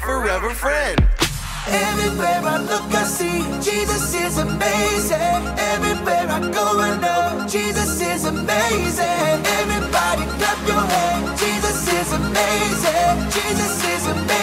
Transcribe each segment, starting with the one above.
forever friend. Everywhere I look, I see Jesus is amazing. Everywhere I go, I know Jesus is amazing. Everybody clap your hands. Jesus is amazing. Jesus is amazing.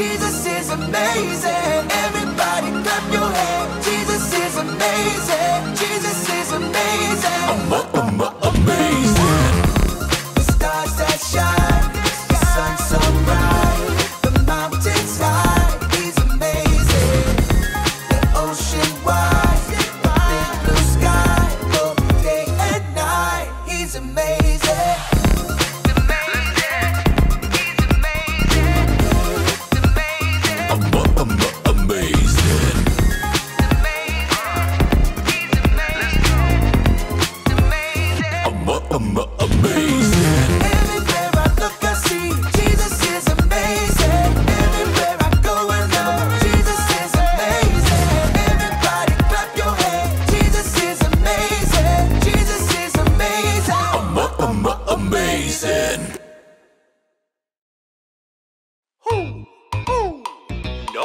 Jesus is amazing.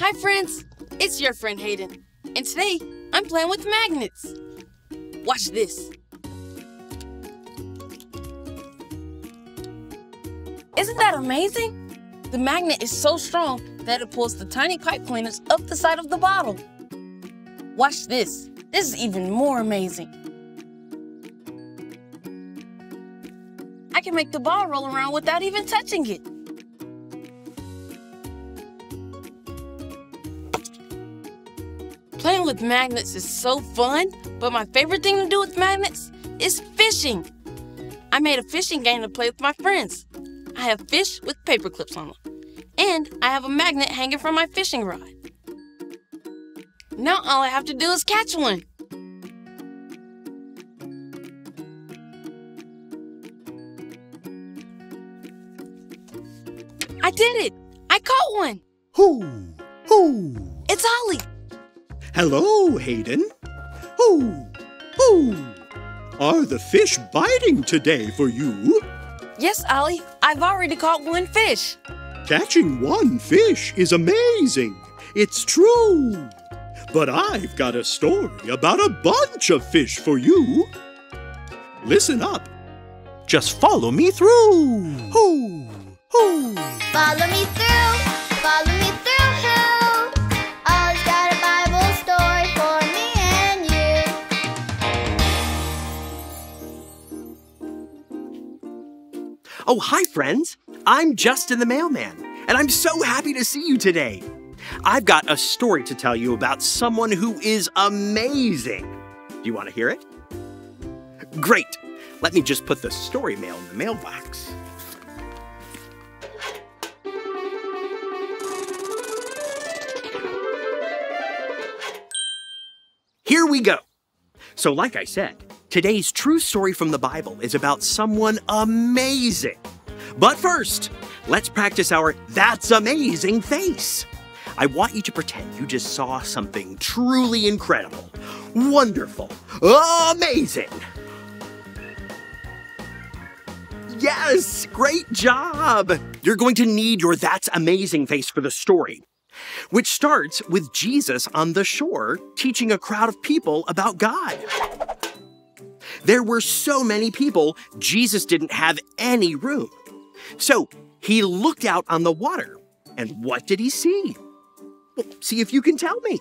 Hi, friends. It's your friend Hayden. And today, I'm playing with magnets. Watch this. Isn't that amazing? The magnet is so strong that it pulls the tiny pipe cleaners up the side of the bottle. Watch this. This is even more amazing. I can make the ball roll around without even touching it. With magnets is so fun, but my favorite thing to do with magnets is fishing. I made a fishing game to play with my friends. I have fish with paper clips on them, and I have a magnet hanging from my fishing rod. Now all I have to do is catch one. I did it! I caught one! Who? Who? It's Ollie! Hello, Hayden. Who? Who? Are the fish biting today for you? Yes, Ollie, I've already caught one fish. Catching one fish is amazing. It's true. But I've got a story about a bunch of fish for you. Listen up. Just follow me through. Who? Who? Follow me through, follow me through. Oh, hi, friends. I'm Justin the Mailman, and I'm so happy to see you today. I've got a story to tell you about someone who is amazing. Do you want to hear it? Great. Let me just put the story mail in the mailbox. Here we go. So, like I said, today's true story from the Bible is about someone amazing. But first, let's practice our That's Amazing face. I want you to pretend you just saw something truly incredible, wonderful, amazing. Yes, great job. You're going to need your That's Amazing face for the story, which starts with Jesus on the shore teaching a crowd of people about God. There were so many people, Jesus didn't have any room. So he looked out on the water, and what did he see? Well, see if you can tell me.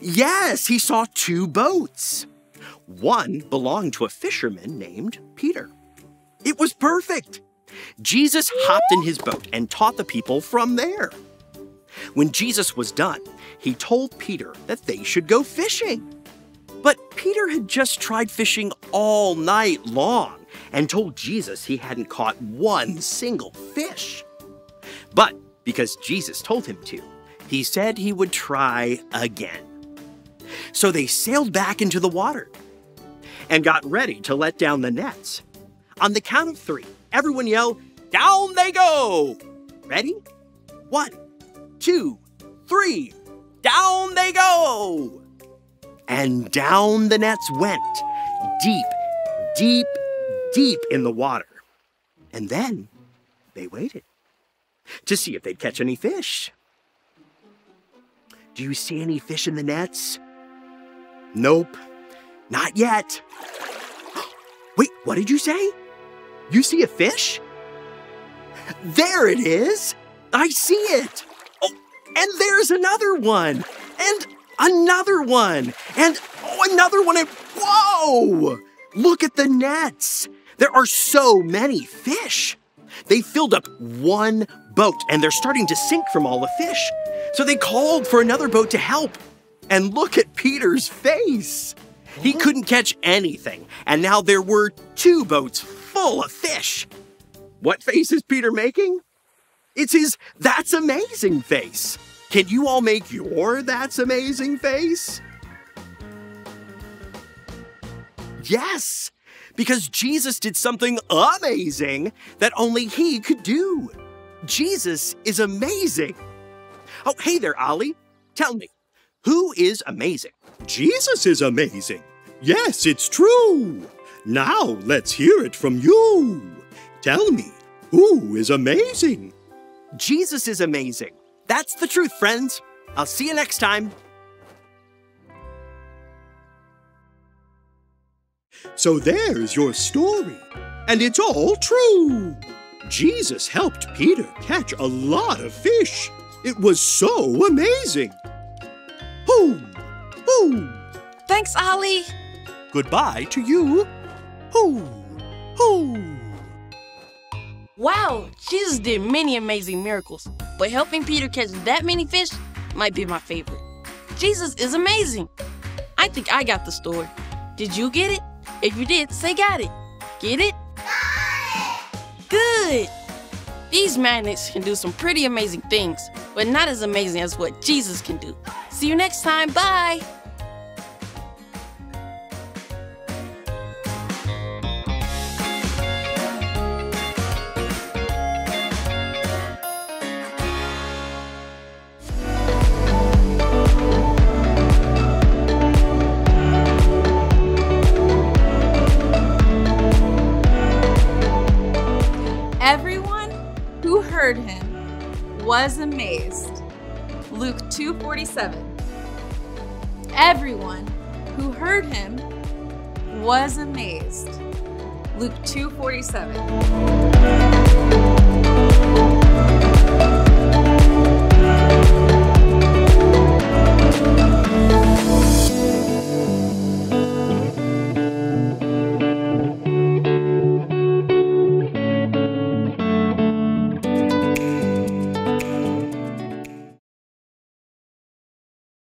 Yes, he saw two boats. One belonged to a fisherman named Peter. It was perfect. Jesus hopped in his boat and taught the people from there. When Jesus was done, he told Peter that they should go fishing. But Peter had just tried fishing all night long and told Jesus he hadn't caught one single fish. But because Jesus told him to, he said he would try again. So they sailed back into the water and got ready to let down the nets. On the count of three, everyone yell, Down they go! Ready? One, two, three, down they go! And down the nets went, deep, deep, deep in the water. And then they waited to see if they'd catch any fish. Do you see any fish in the nets? Nope, not yet. Wait, what did you say? You see a fish? There it is! I see it! Oh, and there's another one! And another one! And oh, another one! And whoa! Look at the nets! There are so many fish! They filled up one boat and they're starting to sink from all the fish. So they called for another boat to help. And look at Peter's face! He oh. couldn't catch anything, and now there were two boats full of fish. What face is Peter making? It's his That's Amazing face. Can you all make your That's Amazing face? Yes, because Jesus did something amazing that only he could do. Jesus is amazing. Oh, hey there, Ollie. Tell me, who is amazing? Jesus is amazing. Yes, it's true. Now let's hear it from you. Tell me, who is amazing? Jesus is amazing. That's the truth, friends. I'll see you next time. So there's your story. And it's all true. Jesus helped Peter catch a lot of fish. It was so amazing. Hoo! Hoo! Thanks, Ollie. Goodbye to you. Hoo! Hoo! Wow, Jesus did many amazing miracles, but helping Peter catch that many fish might be my favorite. Jesus is amazing. I think I got the story. Did you get it? If you did, say got it. Get it? Good. These magnets can do some pretty amazing things, but not as amazing as what Jesus can do. See you next time. Bye. Heard him was amazed. Luke 2:47. Everyone who heard him was amazed. Luke 2:47.